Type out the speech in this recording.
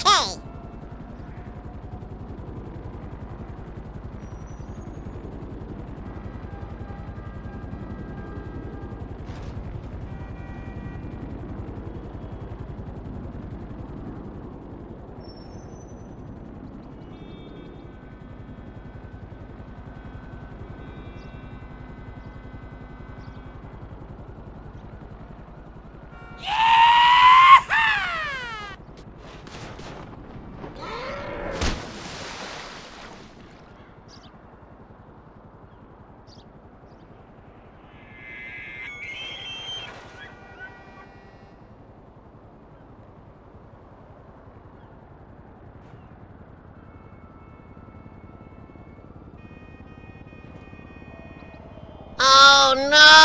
Okay. Oh no!